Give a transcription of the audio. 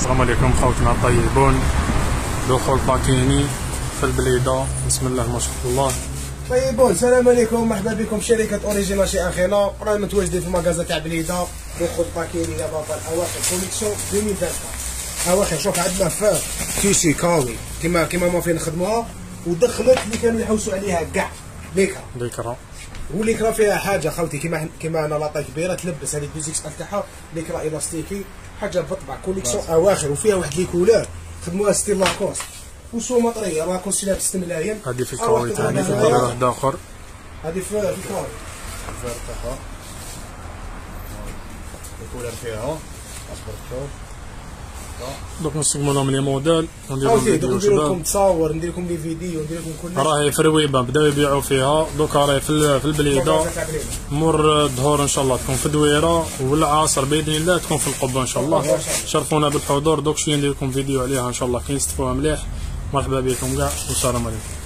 السلام عليكم خوتنا الطيبون. دخول باكيني في البليدة. بسم الله ما شاء الله. طيبون السلام عليكم. مرحبا بكم. شركة اوريجينال شي اخينا رانا متواجدين في المغازا تاع بليدة. دخول باكيني يا بابا الأواخر. كوليكسيون 2024 أواخر. شوف عندنا في كيسي كاوي كيما كيما ما فين نخدموها. ودخلت اللي كانوا يحوسوا عليها كاع. ليكرا وليكرا فيها حاجة خاوتي كيما كيما أنا لاطاي كبيره تلبس هذه دوزيكس تاعها ليكرا الاستيكي حاجة بطبع كوليكسيون اواخر وفيها واحد لي كولور خدموها ستيل لاكوست وسو مطريه لاكوست لابس ملايين هذه في الكاوي ثاني في واحد اخر هذه في الكاوي الزر تاعها الكولر فيها اصبر تشوف دوك نستقبلوا لهم لي موديل ونديروا أوكي فيديو ندير لكم تصاور ندير لكم لي فيديو ندير لكم كل راهي في رويبه بداو يبيعوا فيها دوكا راهي في في البليده مر الظهور ان شاء الله تكون في دويره والعصر باذن الله تكون في القبه ان شاء الله شرفونا بالحضور دوك شوية ندير لكم فيديو عليها ان شاء الله كي نستفوها مليح مرحبا بكم كاع والسلام عليكم